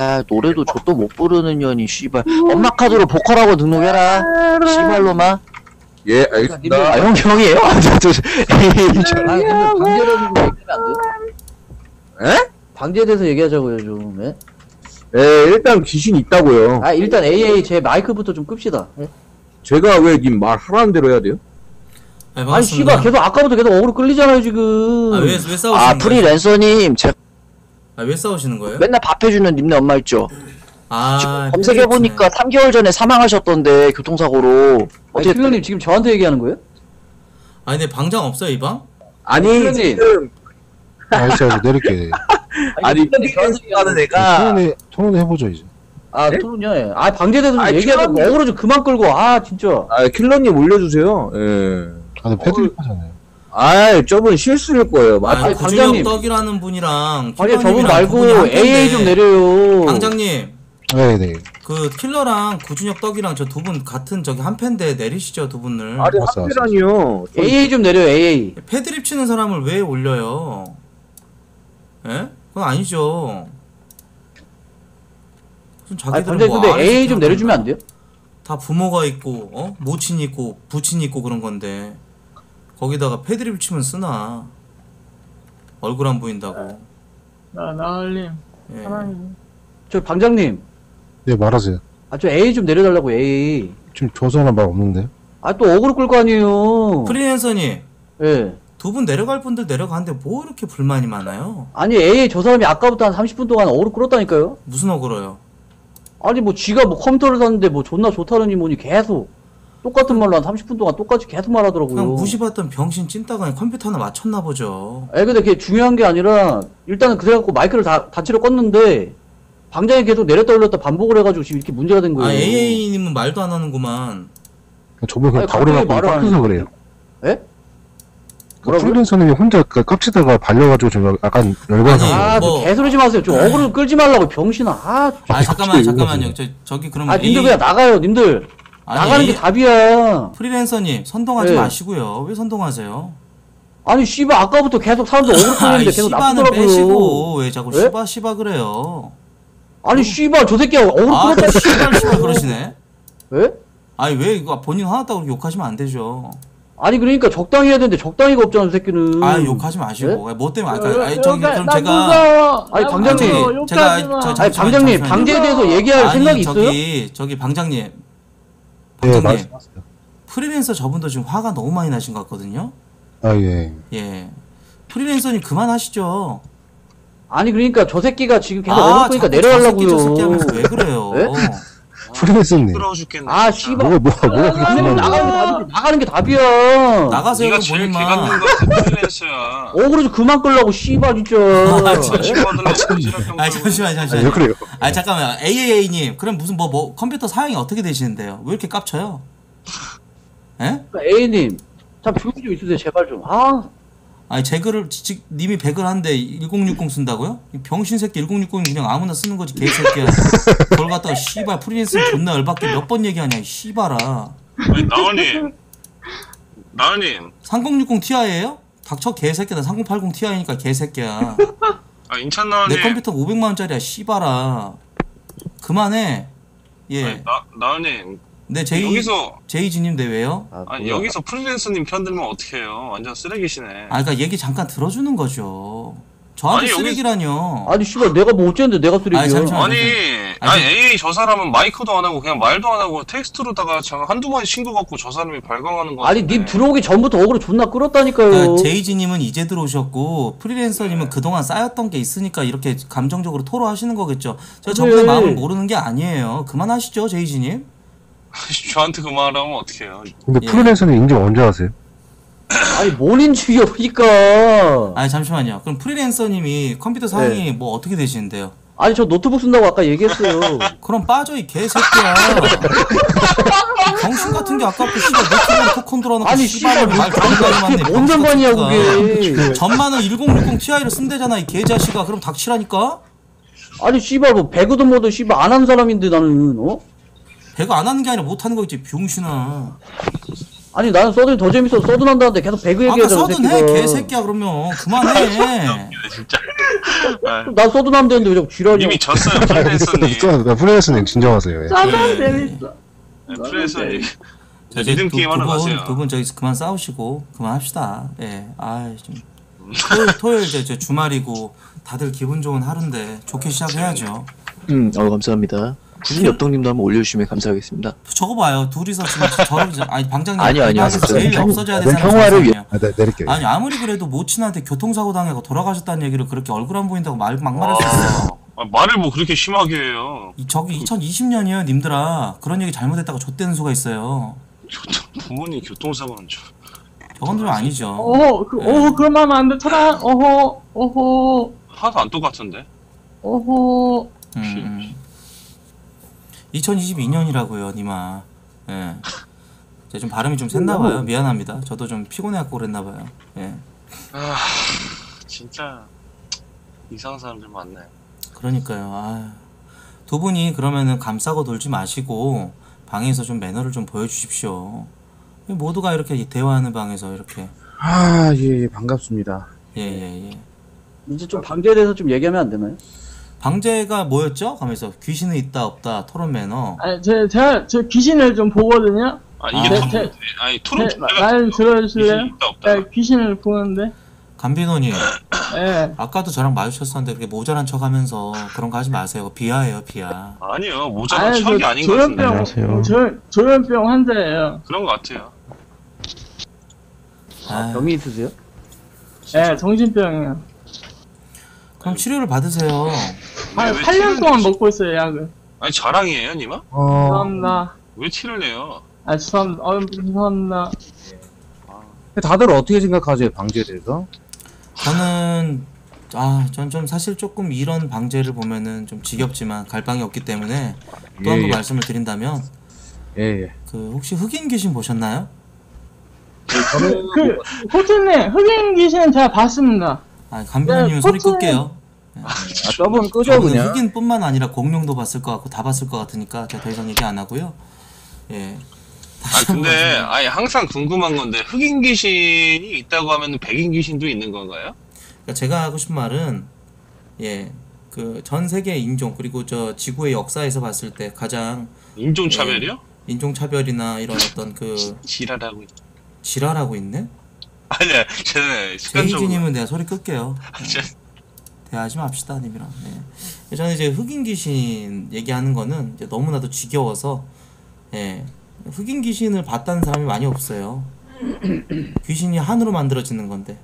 아 노래도 좆도 못 부르는 년이 씨발 엄마 카드로 보컬하고 등록해라 씨발로마 예, 아 알겠습니다. 형 형이에요? 아, 저, 저, 에이, 저, 아 근데 방제라고 얘기하면 안 돼요? 에? 방제에 대해서 얘기하자고요 좀 예? 예, 일단 귀신 있다고요. 아 일단 AA 제 마이크부터 좀 끕시다 예? 제가 왜 님 말하라는 대로 해야 돼요? 네, 아니 반갑습니다. 씨발 계속 아까부터 계속 어그로 끌리잖아요 지금 아, 왜, 왜 싸우시는 아 거예요? 프리랜서님 제가 아, 왜 싸우시는 거예요? 맨날 밥 해주는 님네 엄마 있죠 아, 검색해 보니까 3개월 전에 사망하셨던데 교통사고로 어떻게 킬러님 지금 저한테 얘기하는 거예요? 아니, 근데 방장 없어요, 이 방? 아니, 선생님. 지금, 알겠어, 알겠어, 내릴게. 아니, 킬러님 저한테 얘기하는 하는 애가, 토론해, 토론해 해보죠, 이제. 아 토론요 예. 아좀 아니, 얘기하자고 킬러님. 어그로 좀 그만 끌고 아 진짜 아, 킬러님 올려주세요. 예. 아, 근데 패드립 하잖아요. 아, 저분 실수일 거예요. 맞, 아니, 아니, 구준혁 방장님. 떡이라는 분이랑 아니 저분 킬러님이랑 말고 그분이 한 AA 좀 내려요 방장님, 네, 네. 그 킬러랑 구준혁 떡이랑 저 두 분 같은 저기 한 팬데 내리시죠, 두 분을. 아니, 왔어, 학교라니요. AA 좀 내려요 AA 패드립 치는 사람을 왜 올려요? 예? 그건 아니죠. 무슨 아니 자기들은 근데 뭐 근데 AA 좀 내려주면 안 돼요? 다 부모가 있고 어 모친 있고 부친 있고 그런 건데 거기다가 패드립 치면 쓰나? 얼굴 안 보인다고. 나 나을님 예. 사랑해. 저 방장님. 네, 말하세요. 아 저 AA 좀 내려달라고 AA 지금 조선한 말 없는데. 아 또 어그로 끌 거 아니에요. 프리랜서님. 예. 두 분 내려갈 분들 내려가는데 뭐 이렇게 불만이 많아요? 아니 AA 저 사람이 아까부터 한 30분 동안 어그로 끌었다니까요. 무슨 어그로예요? 아니 뭐 지가 뭐 컴퓨터를 샀는데 뭐 존나 좋다느니 뭐니 계속 똑같은 말로 한 30분 동안 똑같이 계속 말하더라고요 그냥 무시받던 병신 찐따가 컴퓨터 하나 맞췄나 보죠 에 근데 그게 중요한 게 아니라 일단은 그래 갖고 마이크를 다 다치러 껐는데 방장이 계속 내렸다 올렸다 반복을 해가지고 지금 이렇게 문제가 된 거예요 아 AA님은 말도 안 하는구만 저분 그냥 갖고 깎여서 안 그래요. 에? 그 뭐라고요? 프리랜서님이 혼자 그 깝치다가 발려가지고 지금 약간 열받아서. 아니, 아, 뭐- 저 개소리지 마세요. 좀 어그로 끌지 말라고 병신아. 아. 아 잠깐만 잠깐만요 저, 저기 그러면 아, 님들 A- 그냥 나가요, 님들. 아니, 나가는 게 답이야. 프리랜서님 선동하지 네. 마시고요 왜 선동하세요 아니, 씨발 아까부터 계속 사람들 아이 끌리는데 계속 씨바는 나쁘더라고요. 빼시고 왜 자꾸 네? 씨바 씨바 그래요 아니, 씨발 저 새끼야 아 끌었다. 씨발 씨발 그러시네 왜? 아니 왜 이거 본인 화났다고 욕하시면 안 되죠 아니, 그러니까 적당히 해야 되는데 적당히가 없잖아, 저 새끼는. 아 욕하지 마시고 뭐 때문에 아까 여- 아니 나- 그럼 나 제가. 아니, 나 방장님. 제가-. 저- 아니, 방장님, 잠시만요. 방제에 대해서 얘기할 아니 생각이 있어요? 저기 저기 방장님 네, 방장님 말씀하세요. 프리랜서 저분도 지금 화가 너무 많이 나신 것 같거든요 아, 예. 예 프리랜서님 그만하시죠 아니, 그러니까 저 새끼가 지금 계속 아, 새끼 내려가려고요. 저 새끼 하면서 왜 그래요 네? 프리랜서님. 부끄러워 죽겠네. 아, 씨발. 뭐가, 뭐가, 뭐가 그렇게 근데 불만이야. 나가는 게 답이, 나가는 게 답이야. 나가세요 네가 제일 본인만 개같는 거 프리랜서야. 어그로 좀 그만 끌라고, 씨발, 진짜. 아, 진짜. 친구들랑 지랄 병 아니 잠시만 아, 왜 잠시만 그래요? 아 잠깐만 AAA님 그럼 무슨 뭐 뭐 컴퓨터 사양이 어떻게 되시는데요 왜 이렇게 깝쳐요 예? A님, 참 조용히 좀 있으세요, 제발 좀. 아, 아니 제 글을 지- 지- 님이 100을 한데 1060 쓴다고요? 이 병신 새끼 1060 그냥 아무나 쓰는 거지 개새끼야. 그걸 갖다가 씨발 프리랜서 존나 열받게 몇 번 얘기하냐 이 씨발아. 아니 나은님, 나은님, 3060 Ti예요? 닥쳐 개새끼야. 3080 Ti니까 개새끼야. 아 인천 나은님. 내 컴퓨터 500만 원짜리야 씨발아. 그만해. 예. 아니, 나 나은님 네 제이 여기서 제이지님 네 왜요? 아, 아니 뭐야. 여기서 프리랜서님 편들면 어떡해요? 완전 쓰레기시네. 아 그러니까 얘기 잠깐 들어주는 거죠. 저한테 아니, 여기- 쓰레기라뇨. 아니 씨발 내가 뭐 어쨌는데 내가 쓰레기야 아니, 잠시만. 아니, 아니, 아니 AA 저 사람은 마이크도 안 하고 그냥 말도 안 하고 텍스트로다가 참 한두 번 신고 갖고 저 사람이 발광하는 거. 아니 님 들어오기 전부터 어그로 존나 끌었다니까요 그러니까 제이지님은 이제 들어오셨고 프리랜서님은 그동안 쌓였던 게 있으니까 이렇게 감정적으로 토로하시는 거겠죠. 저 저분의 그래. 마음을 모르는 게 아니에요. 그만하시죠, 제이지님. 저한테 그 말하면 어떡해요? 근데 예. 프리랜서님 인증 언제 하세요? 아니 뭔 인식이야 그러니까 아니 잠시만요. 그럼 프리랜서님이 컴퓨터 사양이 네. 뭐 어떻게 되시는데요? 아니 저 노트북 쓴다고 아까 얘기했어요 그럼 빠져 이 개새끼야. 정신 같은 게 아깝고 씨발 노트북 토큰 들어놓고 아니 씨발 말. 그게 뭔 상관이야 그게 전만은 1060 Ti를 쓴대잖아 이 개자식아. 그럼 닥치라니까. 아니 씨발 뭐 배그든 뭐든 씨발 안 하는 사람인데 나는 어? 배가 안 하는 게 아니라 못 하는 거겠지 병신아. 아니 나는 서든이 더 재밌어 서든 한다는데 계속 배그 아까 얘기하잖아 서든 해 개새끼야 그러면 그만해 진짜. 아, 나 서든 하면 되는데 왜 자꾸 지랄이야 이미 졌어요. 진짜 프리랜서님 진정하세요. 예. 짜장 재밌어. 네, 프리랜서님. 자, 리듬 게임 하나 가세요. 두분 저기 그만 싸우시고 그만합시다. 예, 아좀 토요일 토요일 이제 저 주말이고 다들 기분 좋은 하루인데 좋게 시작해야죠. 음, 어, 감사합니다. 굳이 엽떡님도 한번 올려주시면 감사하겠습니다. 저거 봐요, 둘이서 지금 이제- 아니 방장님 아니요, 아니요. 방에서 제일 평- 없어져야 그건 사람 평화를 위해. 아, 네, 내릴게요. 아니 아무리 그래도 모친한테 교통사고 당하고 돌아가셨다는 얘기를 그렇게 얼굴 안 보인다고 말 막말할 수 있어요. 아, 말을 뭐 그렇게 심하게 해요. 이 저기 2020년이에요, 님들아. 그런 얘기 잘못했다가 좆되는 수가 있어요. 부모님 교통사고는 좀. 저건 좀 아니죠. 어허, 그, 어허, 그런 말 하면 안 돼. 차단. 어허, 어허, 하나도 안 똑같은데? 어허. 음, 음. 2022년이라고요, 니마. 예. 제가 좀 발음이 좀 샜나 봐요. 미안합니다. 저도 좀 피곤해 갖고 그랬나 봐요. 예. 아, 진짜. 이상한 사람들 많네. 그러니까요. 아. 두 분이 그러면은 감싸고 놀지 마시고 방에서 좀 매너를 좀 보여주십시오. 모두가 이렇게 대화하는 방에서 이렇게 아, 예, 예, 반갑습니다. 예 예 예. 이제 좀 방제에 대해서 좀 얘기하면 안 되나요? 방제가 뭐였죠? 가면서 귀신은 있다 없다 토론 매너. 아니, 제, 제가, 저 귀신을 좀 보거든요. 아, 이게 아, 토, 제- 아니, 토론 네, 말 들어주실래요? 있다, 없다. 네, 귀신을 보는데. 감비노님 예. 아까도 저랑 마주쳤었는데 그렇게 모자란 척하면서 그런 거 하지 마세요. 비하예요 비하. 아니요, 모자란 아니, 척이 저 아닌 것 같은데. 조현병, 조, 조현병 환자예요. 그런 것 같아요. 아, 병이 있으세요? 예, 정신병이에요. 그럼 치료를 받으세요. 한 왜 8년 티를 동안 먹고 있어요, 약을. 아니, 자랑이에요, 니마? 어, 죄송합니다. 왜 티를 내요? 아, 죄송합니다. 어, 죄송합니다. 다들 어떻게 생각하세요, 방제에 대해서? 저는 아, 전 좀 사실 조금 이런 방제를 보면은 좀 지겹지만 갈 방이 없기 때문에 또 한 번 예, 예. 말씀을 드린다면 예, 예. 그 혹시 흑인 귀신 보셨나요? 그, 호트님, 흑인 귀신은 제가 봤습니다. 아, 네, 소리 끌게요. 아, 저분 끄죠, 그냥. 흑인뿐만 아니라 공룡도 봤을 것 같고 다 봤을 것 같으니까 제가 더 이상 얘기 안 하고요. 예. 아, 근데, 아니, 항상 궁금한 건데, 흑인 귀신이 있다고 하면 백인 귀신도 있는 건가요? 그러니까 제가 하고 싶은 말은 예. 그 전 세계 인종 그리고 저 지구의 역사에서 봤을 때 가장 인종 차별이요? 인종 차별이나 이런 어떤 그 지랄하고 있 지랄하고 있네. 아니야, 쟤는 습관적으로. 제이지님은 내가 소리 끌게요. 예. 쟤- 대화하지 맙시다 님이랑. 예. 저는 이제 흑인 귀신 얘기하는 거는 이제 너무나도 지겨워서 예. 흑인 귀신을 봤다는 사람이 많이 없어요. 귀신이 한으로 만들어지는 건데.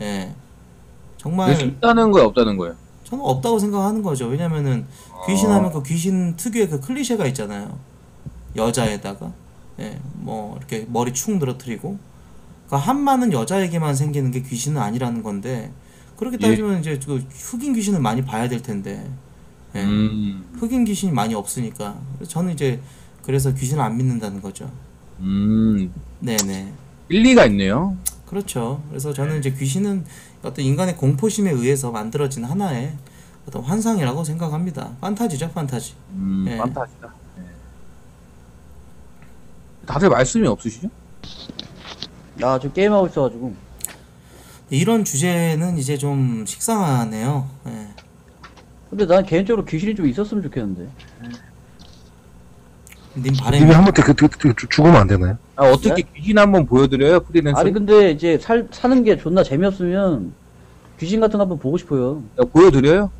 예. 정말 있다는 거예요, 없다는 거예요? 저는 없다고 생각하는 거죠. 왜냐면은 귀신 하면 그 귀신 특유의 그 클리셰가 있잖아요. 여자에다가 예, 뭐 이렇게 머리 축 늘어뜨리고 그러니까 한마는 여자에게만 생기는 게 귀신은 아니라는 건데 그렇게 예. 따지면 이제 그 흑인 귀신을 많이 봐야 될 텐데 예, 음, 흑인 귀신이 많이 없으니까 저는 이제 그래서 귀신을 안 믿는다는 거죠. 음, 네네. 일리가 있네요. 그렇죠. 그래서 저는 이제 귀신은 어떤 인간의 공포심에 의해서 만들어진 하나의 어떤 환상이라고 생각합니다. 판타지죠, 판타지. 음, 예. 판타지다. 예. 다들 말씀이 없으시죠? 아, 저 게임하고 있어가지고. 이런 주제는 이제 좀 식상하네요. 예. 근데 난 개인적으로 귀신이 좀 있었으면 좋겠는데. 님 바람이 님이 한 번 그, 그, 그, 그, 죽으면 안 되나요? 아, 어떻게 귀신 한번 보여드려요, 프리랜서? 아니, 근데 이제 살, 사는 게 존나 재미없으면 귀신 같은 거 한번 보고 싶어요. 야, 보여드려요?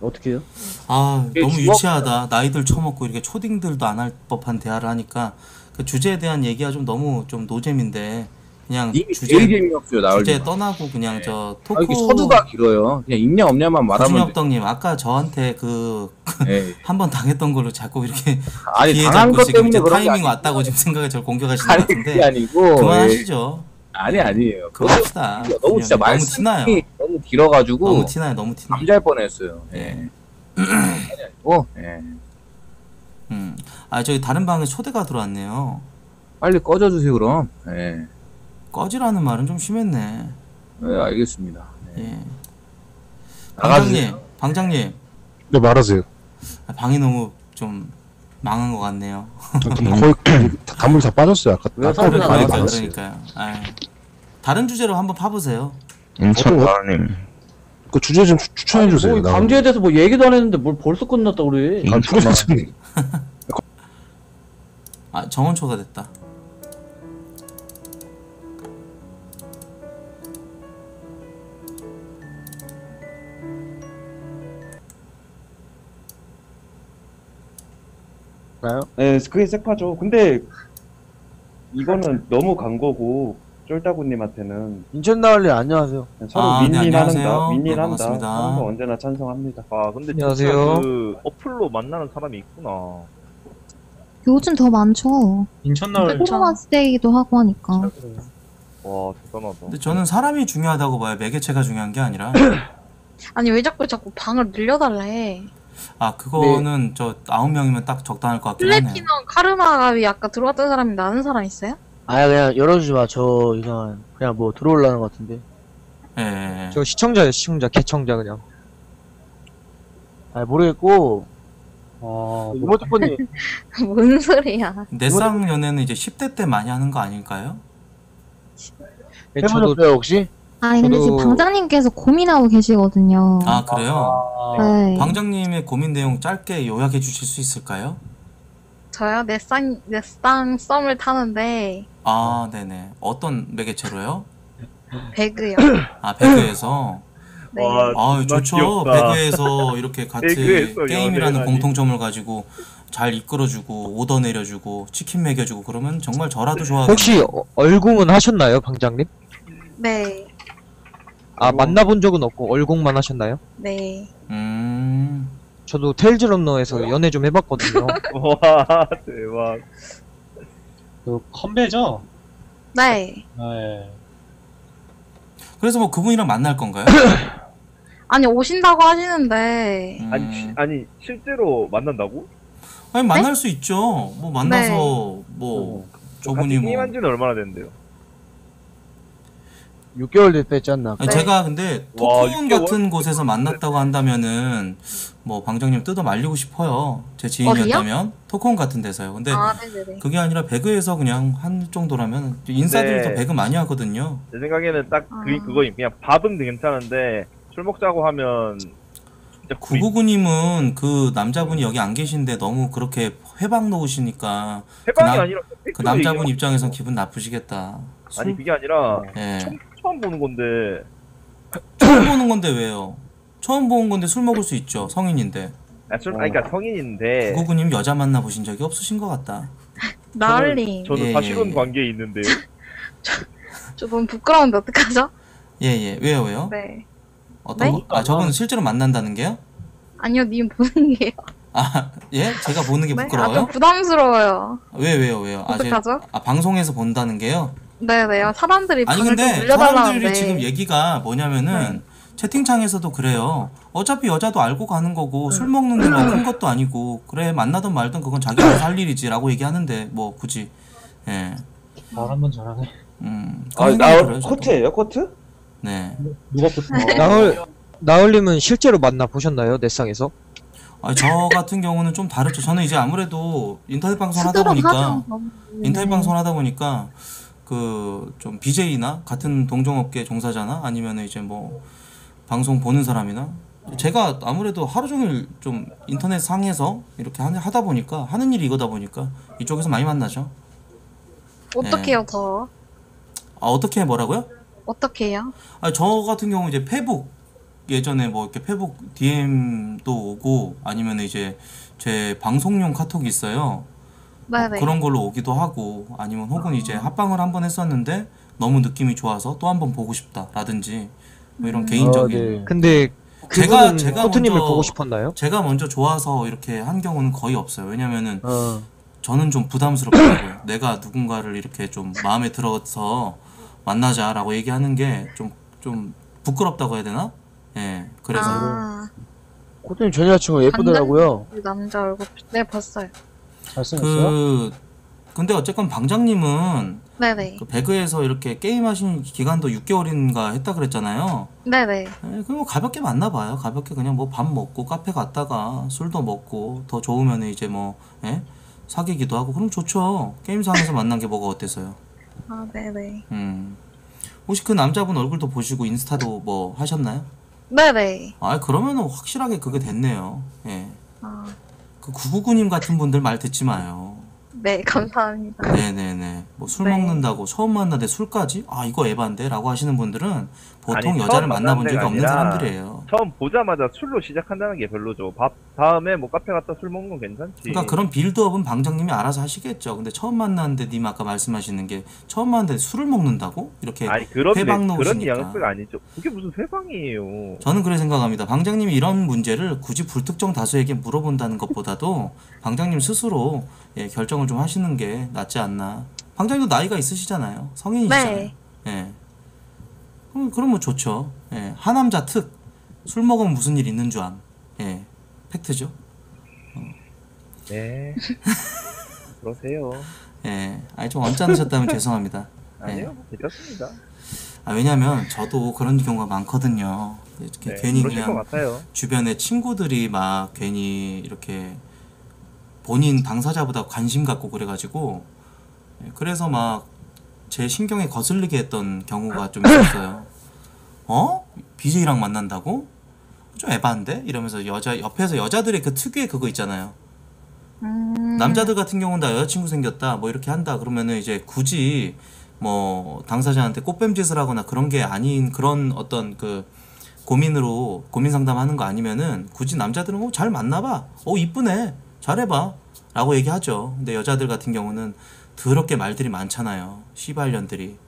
어떻게 해요? 아 이게 너무 죽어? 유치하다. 나이들 처먹고 이렇게 초딩들도 안 할 법한 대화를 하니까 그 주제에 대한 얘기가 좀 너무 좀 노잼인데 그냥 님이 제일 주제 재미없어요, 나올 주제 때. 떠나고 그냥 저 토크 아, 이게 서두가 길어요. 그냥 있냐 없냐만 말하면 돼. 구준엽덕님 아까 저한테 그 예. 한번 당했던 걸로 자꾸 이렇게 아니, 기회 당한 잡고 것 지금 이제 때문에 그런 게 타이밍 아니고. 왔다고 지금 생각에 저를 공격하시는 것 아니, 그게 같은데 아니고. 그만하시죠. 예. 아니, 아니에요. 그거 그만합시다. 너무 진짜 너무 말씀이 티나요. 너무 길어가지고. 너무 티나요. 너무 티나. 잠잘 뻔했어요. 예. 예. 아니, 아니고, 예. 음. 아 저기 다른 방에 초대가 들어왔네요. 빨리 꺼져주세요, 그럼. 예. 꺼지라는 말은 좀 심했네. 네, 알겠습니다. 네. 예. 나가주세요. 방장님, 방장님, 네, 말하세요. 아, 방이 너무 좀 망한 것 같네요. 거의 단물 다 빠졌어요. 아까 왜 아까 많이 안 그러니까 빠졌어요. 그러니까요. 아이. 다른 주제로 한번 파보세요. 인천 나님 그 주제 좀 추- 추천해 주세요. 뭐 방제에 대해서 뭐 얘기도 안 했는데 뭘 벌써 끝났다 그래. 아, 프로듀서님. 아 정원 초가 됐다. 네, 그게 색파죠. 근데 이거는 너무 간 거고 쫄따구님한테는 인천 나을리 안녕하세요. 서로 아, 네, 윈윈한다. 안녕하세요. 네, 윈윈한다. 반갑습니다. 하는 거 언제나 찬성합니다. 아 근데 안녕하세요. 그 어플로 만나는 사람이 있구나 요즘 더 많죠. 인천 나올 크로마스 데이기도 하고 하니까. 와 대단하다 근데 저는 사람이 중요하다고 봐요. 매개체가 중요한 게 아니라. 아니 왜 자꾸 자꾸 방을 늘려달래? 아 그거는 저 아홉 명이면 딱 적당할 것 같긴 하네요. 플래티넘 카르마가 아까 들어왔던 사람이 나는 사람 있어요? 아 그냥 열어주지 마. 저 이상한 그냥 뭐 들어올라는 것 같은데. 예, 예. 예. 저 시청자예요 시청자 개청자 그냥 아 모르겠고 아 이모티콘이 뭔 소리야? 내쌍 연애는 이제 10대 때 많이 하는 거 아닐까요? 네, 저도 해보셨어요 혹시? 아니 근데 지금 저도- 방장님께서 고민하고 계시거든요. 아 그래요? 네. 방장님의 고민 내용 짧게 요약해 주실 수 있을까요? 저요 내쌍 내쌍 썸을 타는데 아 네네. 어떤 매개체로요? 배그요. 아 배그에서. 네. 아 좋죠. 배그에서 이렇게 같이 배그에서 게임이라는. 공통점을 가지고 잘 이끌어주고 오더 내려주고 치킨 먹여주고 그러면 정말 저라도 좋아하겠네요. 혹시 어- 얼공은 하셨나요 방장님? 네. 아 만나본 적은 없고 얼공만 하셨나요? 네. 음. 저도 테일즈 런너에서 연애 좀 해봤거든요 와 대박 그 컨베죠? 네. 네 그래서 뭐 그분이랑 만날 건가요? 아니 오신다고 하시는데 음. 아니 시- 아니 실제로 만난다고? 아니 만날 수 있죠. 뭐 만나서 네. 뭐 같이 저분이 뭐 게임한 지는 얼마나 됐는데요? 6개월 됐다 했지 않나? 아니, 네. 제가 근데 6개월? 같은 곳에서 만났다고 한다면은 뭐 방장님 뜯어 말리고 싶어요. 제 지인이었다면 토크온 같은 데서요. 근데 아 네네네. 그게 아니라 배그에서 그냥 한 정도라면 인싸들도 네. 배그 많이 하거든요. 제 생각에는 딱 그, 아. 그거임 그냥 밥은 괜찮은데 술 먹자고 하면 진짜 구이 구구구님은 그 남자분이 여기 안 계신데 너무 그렇게 회방 놓으시니까 해방이 그 남- 아니라 그 남자분 입장에선 기분 나쁘시겠다. 술- 아니 그게 아니라 예. 처음, 처음 보는 건데 처음 보는 건데 왜요? 처음 본 건데 술 먹을 수 있죠. 성인인데. 아, 술, 아니 그러니까 성인인데 구구구님 여자 만나 보신 적이 없으신 것 같다. 나을님. 저는 예, 사실혼 예, 예. 관계에 있는데요. 저 너무 부끄러운데 어떡하죠? 예예. 왜요 왜요? 네. 어떤 네? 거? 아 저분 실제로 만난다는 게요? 아니요 님 보는 게요. 아 예? 제가 보는 게 네. 아 부끄러워요? 좀 부담스러워요. 왜 왜요 왜요? 아, 제, 어떡하죠? 아 방송에서 본다는 게요? 네네. 사람들이 아니 방을 좀 근데. 사람들이 지금 얘기가 뭐냐면은 채팅창에서도 그래요. 어차피 여자도 알고 가는 거고 술 먹는데 뭐 큰 것도 아니고 그래 만나든 말든 그건 자기 알아서 할 일이지라고 얘기하는데 뭐 굳이 예. 말 한 번 잘하네 음. 아, 그런 생각이 나 들어요, 저도. 코트예요, 코트? 네. 누가 나을 나을님은 실제로 만나 보셨나요 넷상에서? 아, 저 같은 경우는 좀 다르죠. 저는 이제 아무래도 인터넷 방송을 하다 수두룩 보니까 하죠. 너무. 인터넷 네. 방송을 하다 보니까 그 좀 BJ나 같은 동종업계 종사자나 아니면 이제 뭐 방송 보는 사람이나 제가 아무래도 하루 종일 좀 인터넷 상에서 이렇게 하- 하다 보니까 하는 일이 이거다 보니까 이쪽에서 많이 만나죠. 어떻게요 더? 아 어떻게 뭐라고요? 어떻게요? 아 저 같은 경우 이제 페북 예전에 뭐 이렇게 페북 DM도 오고 아니면 이제 제 방송용 카톡이 있어요. 네네. 그런 걸로 오기도 하고 아니면 혹은 이제 합방을 한번 했었는데 너무 느낌이 좋아서 또 한번 보고 싶다라든지 뭐 이런 개인적인 아, 네. 근데 제가- 제가 코트님을 먼저- 보고 싶었나요? 제가 먼저 좋아서 이렇게 한 경우는 거의 없어요. 왜냐면은 어. 저는 좀 부담스럽더라고요. 내가 누군가를 이렇게 좀 마음에 들어서 만나자라고 얘기하는 게 좀 좀 부끄럽다고 해야 되나? 예. 그래서 아, 코트님 전 여자친구 예쁘더라고요. 그 남자 얼굴 네 봤어요. 잘생겼어요? 그 근데 어쨌건 방장님은 네네. 그 배그에서 이렇게 게임하신 기간도 6개월인가 했다 그랬잖아요. 네네. 예, 그거 가볍게 만나 봐요. 가볍게 그냥 뭐 밥 먹고 카페 갔다가 술도 먹고 더 좋으면 이제 뭐 예? 사귀기도 하고 그럼 좋죠. 게임상에서 만난 게 뭐가 어때서요? 아, 네네. 음. 혹시 그 남자분 얼굴도 보시고 인스타도 뭐 하셨나요? 네네. 아 그러면 은 확실하게 그게 됐네요. 예. 아, 그 999님 같은 분들 말 듣지 마요. 네, 감사합니다. 네네네. 뭐 술 네. 먹는다고 처음 만나는데 술까지? 아 이거 에반데? 라고 하시는 분들은 보통 아니, 여자를 처음 만나본 적이 없는 아니라 사람들이에요. 처음 보자마자 술로 시작한다는 게 별로죠. 밥 다음에 뭐 카페 갔다 술 먹는 건 괜찮지. 그러니까 그런 빌드업은 방장님이 알아서 하시겠죠. 근데 처음 만났는데 님 아까 말씀하시는 게 처음 만났는데 술을 먹는다고? 이렇게 아니 그런 회방 그런 놓으시니까. 뉘앙스가 아니죠. 그게 무슨 회방이에요. 저는 그래 생각합니다. 방장님이 이런 문제를 굳이 불특정 다수에게 물어본다는 것보다도 방장님 스스로 예, 결정을 좀 하시는 게 낫지 않나. 방장님도 나이가 있으시잖아요. 성인이시잖아요. 네. 예. 그럼 그럼 뭐 좋죠. 예. 하남자 특. 술 먹으면 무슨 일 있는 줄 암. 예. 팩트죠. 네. 그러세요. 예. 아니 좀 언짢으셨다면 죄송합니다. 아니요, 괜찮습니다. 아, 왜냐면 저도 그런 경우가 많거든요. 이렇게 네, 괜히 그러실 것 그냥 같아요. 주변에 친구들이 막 괜히 이렇게 본인 당사자보다 관심 갖고 그래가지고 예, 그래서 막 제 신경에 거슬리게 했던 경우가 좀 있었어요. 어? BJ랑 만난다고? 좀 에반데? 이러면서 여자 옆에서 여자들의 그 특유의 그거 있잖아요. 음, 남자들 같은 경우는 나 여자친구 생겼다 뭐 이렇게 한다 그러면은 이제 굳이 뭐 당사자한테 꽃뱀짓을 하거나 그런 게 아닌 그런 어떤 그 고민으로 고민 상담하는 거 아니면은 굳이 남자들은 어, 잘 만나봐 어 이쁘네 잘해봐 라고 얘기하죠 근데 여자들 같은 경우는 더럽게 말들이 많잖아요 시발년들이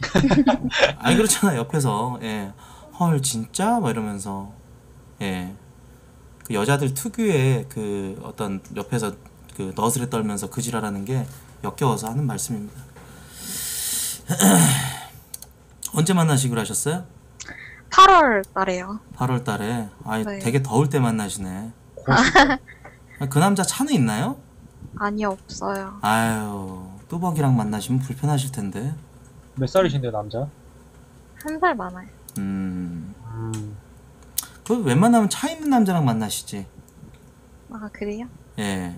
아니 그렇잖아 옆에서 예. 헐 진짜 막 이러면서 예. 그 여자들 특유의 그 어떤 옆에서 그 너스레 떨면서 그 지랄하는 게 역겨워서 하는 말씀입니다. 언제 만나시기로 하셨어요? 8월 달에요. 8월 달에. 아이 네. 되게 더울 때 만나시네. 아, 그 남자 차는 있나요? 아니, 없어요. 아유, 뚜벅이랑 만나시면 불편하실 텐데. 몇 살이신데 남자? 한 살 많아요. 음. 그 웬만하면 차 있는 남자랑 만나시지. 아, 그래요? 예.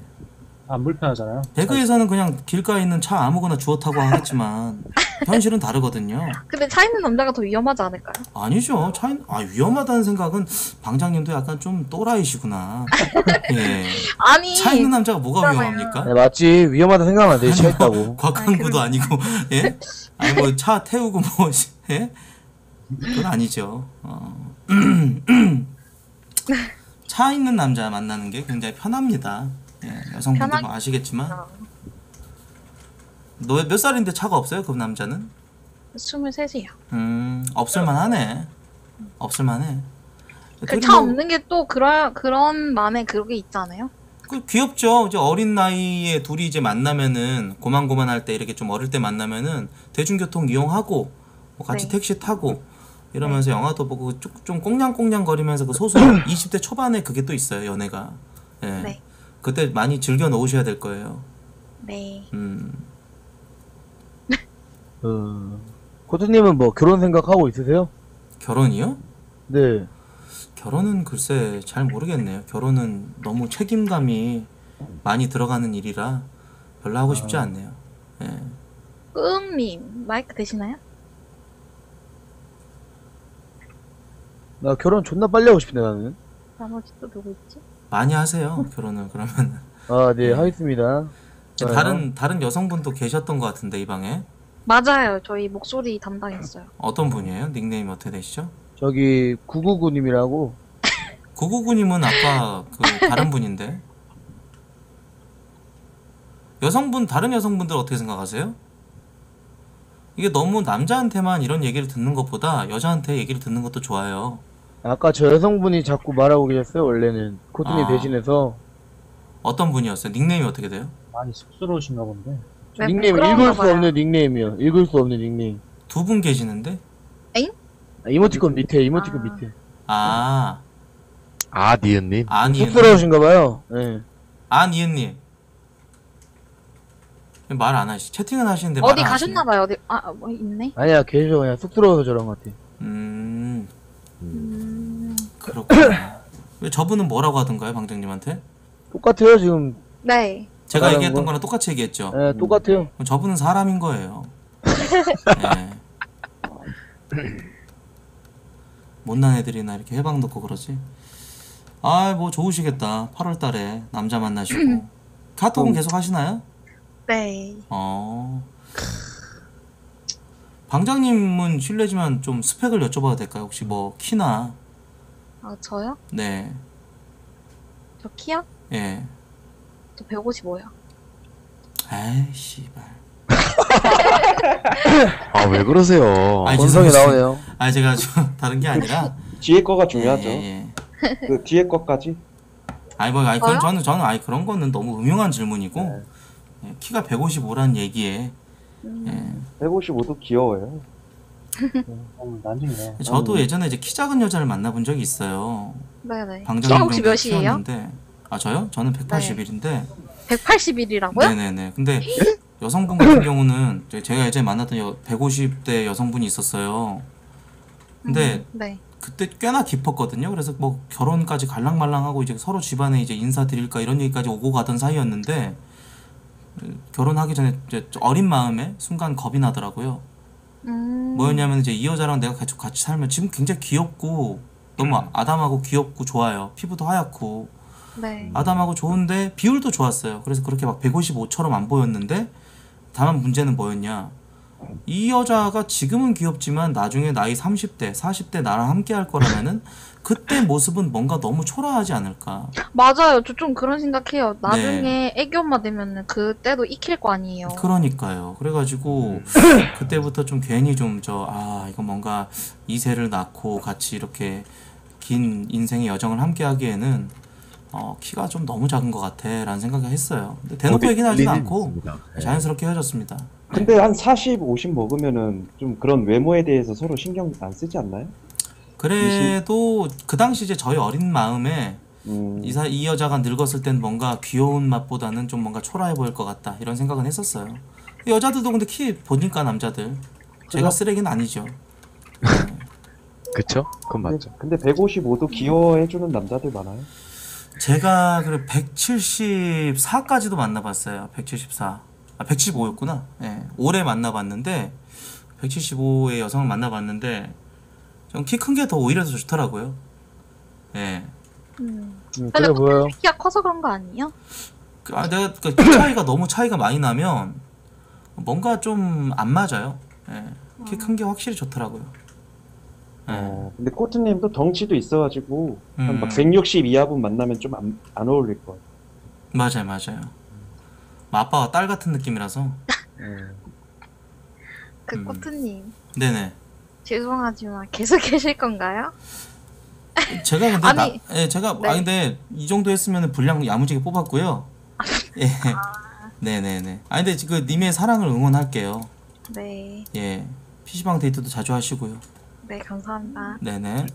안 불편하잖아요. 배그에서는 그냥 길가에 있는 차 아무거나 주워 타고 하겠지만 현실은 다르거든요. 근데 차 있는 남자가 더 위험하지 않을까요? 아니죠. 차 있- 아 위험하다는 생각은 방장님도 약간 좀 또라이시구나. 예. 아니, 차 있는 남자가 뭐가 있잖아요. 위험합니까? 네, 맞지. 위험하다 생각하면 돼. 차 있다고. 곽광구도 아니고 예? 아니 뭐 차 태우고 뭐 예? 그건 아니죠. 어. 차 있는 남자 만나는 게 굉장히 편합니다. 예, 여성분들 뭐 편하긴 아시겠지만 너 몇 살인데 차가 없어요? 그 남자는? 23이요. 음 없을만 하네. 없을만 해. 그 그리고 차 없는 게 또 그런 그런 만에 그게 있잖아요. 그 귀엽죠. 이제 어린 나이에 둘이 이제 만나면은 고만고만할 때 이렇게 좀 어릴 때 만나면은 대중교통 이용하고 뭐 같이 네. 택시 타고 이러면서 영화도 보고 좀, 좀 꽁냥꽁냥 거리면서 그 소소한 20대 초반에 그게 또 있어요 연애가. 예. 네. 그때 많이 즐겨 놓으셔야 될 거예요. 네. 음. 어, 코트님은 뭐 결혼 생각하고 있으세요? 결혼이요? 네. 결혼은 글쎄 잘 모르겠네요. 결혼은 너무 책임감이 많이 들어가는 일이라 별로 하고 싶지 않네요. 예. 끄음님 마이크 되시나요? 나 결혼 존나 빨리 하고 싶은데 나는. 나머지 또 누구 있지? 많이 하세요 결혼을 그러면 아, 네, 하겠습니다. 좋아요. 다른 다른 여성분도 계셨던 것 같은데 이 방에 맞아요. 저희 목소리 담당했어요. 어떤 분이에요? 닉네임 어떻게 되시죠? 저기 999님이라고 999님은 아까 그 다른 분인데 여성분 다른 여성분들 어떻게 생각하세요? 이게 너무 남자한테만 이런 얘기를 듣는 것보다 여자한테 얘기를 듣는 것도 좋아요. 아까 저 여성분이 자꾸 말하고 계셨어요. 원래는 코트님 아. 대신해서 어떤 분이었어요? 닉네임이 어떻게 돼요? 많이 쑥스러우신가 본데. 네, 닉네임 부끄러운가 읽을 수 봐요. 없는 닉네임이요. 읽을 수 없는 닉네임. 두 분 계시는데? 아, 이모티콘 밑에, 이모티콘 아. 밑에. 아, 아, 니은님. 아니은. 쑥스러우신가 봐요. 네. 아니은님. 말 안 하시. 채팅은 하시는데 어디 하시네. 가셨나봐요. 어디 아 뭐 있네. 아니야 계속 그냥 쑥 들어서 저런 것 같아 음 음, 그렇구나. 왜 저분은 뭐라고 하던가요, 방장님한테? 똑같아요 지금 네. 제가 얘기했던 거? 거랑 똑같이 얘기했죠. 예 똑같아요 그럼 저분은 사람인 거예요. 예. 못난 애들이나 이렇게 해방 넣고 그러지. 아, 뭐 좋으시겠다. 8월 달에 남자 만나시고. 카톡은 계속 하시나요? 네. 어. 방장님은 실례지만 좀 스펙을 여쭤봐도 될까요? 혹시 뭐 키나 아 저요? 네. 저 키요? 예. 저 155요. 에이, 씨발. 아 왜 그러세요? 아니, 본성이 죄송해요. 나오네요 아, 제가 좀 다른 게 아니라 뒤에 거가 중요하죠. 예, 예. 그 뒤에 거까지. 아니 뭐 아니 그건? 저는 저는 아니 그런 거는 너무 음흉한 질문이고 네. 예, 키가 155란 얘기에 음, 예. 155도 귀여워요. 저도 예전에 이제 키 작은 여자를 만나본 적이 있어요. 네네. 방장님 저 혹시 몇이에요? 키웠는데 아 저요? 저는 181인데 181이라고요? 네네네. 근데 여성분 같은 경우는 제가 예전에 만났던 여, 150대 여성분이 있었어요. 근데 네. 그때 꽤나 깊었거든요. 그래서 뭐 결혼까지 갈랑말랑하고 이제 서로 집안에 이제 인사드릴까 이런 얘기까지 오고 가던 사이였는데 음, 결혼하기 전에 이제 어린 마음에 순간 겁이 나더라고요. 음. 뭐였냐면 이제 이 여자랑 내가 같이 같이 살면 지금 굉장히 귀엽고 너무 아담하고 귀엽고 좋아요. 피부도 하얗고 네. 아담하고 좋은데 비율도 좋았어요. 그래서 그렇게 막 155처럼 안 보였는데 다만 문제는 뭐였냐? 이 여자가 지금은 귀엽지만 나중에 나이 30대, 40대 나랑 함께 할 거라면은 그때 모습은 뭔가 너무 초라하지 않을까. 맞아요. 저 좀 그런 생각해요. 네. 나중에 애기 엄마 되면은 그때도 익힐 거 아니에요. 그러니까요. 그래가지고 그때부터 좀 괜히 좀 저 아 이거 뭔가 이세를 낳고 같이 이렇게 긴 인생의 여정을 함께 하기에는 어, 키가 좀 너무 작은 것 같아 라는 생각을 했어요. 근데 대놓고 어디 얘기는 하진 않고 있습니다. 네. 자연스럽게 헤어졌습니다. 근데 한 40, 50 먹으면은 좀 그런 외모에 대해서 서로 신경 안 쓰지 않나요? 그래도 그 당시 이제 저희 어린 마음에 음, 이, 사, 이 여자가 늙었을 땐 뭔가 귀여운 맛보다는 좀 뭔가 초라해 보일 것 같다 이런 생각은 했었어요. 여자들도 근데 키 보니까 남자들 제가 쓰레기는 아니죠. 그쵸? 그건 맞죠. 근데 155도 귀여워해주는 남자들 많아요. 제가 그래 174까지도 만나봤어요. 174. 아 175였구나. 예. 올해 만나봤는데 175의 여성을 만나봤는데 좀 키 큰 게 더 오히려 더 좋더라고요. 예. 음. 음, 근데 그래 보여요 키가 커서 그런 거 아니에요? 그, 아, 내가 그키 차이가 너무 차이가 많이 나면 뭔가 좀 안 맞아요. 예. 키 큰 게 확실히 좋더라고요. 예. 어, 근데 코트님도 덩치도 있어가지고 한 음. 막160 이하분 만나면 좀 안 안 어울릴 것 같아요. 맞아요, 맞아요. 뭐 아빠와 딸 같은 느낌이라서. 그 음. 코트님 네네. 죄송하지만 계속 계실 건가요? 제가 근데 아니, 나, 예, 제가 네. 아 근데 이 정도 했으면 분량 야무지게 뽑았고요. 예. 네네네. 아 근데 그 님의 사랑을 응원할게요. 네. 예. PC방 데이트도 자주 하시고요. 네, 감사합니다. 네네.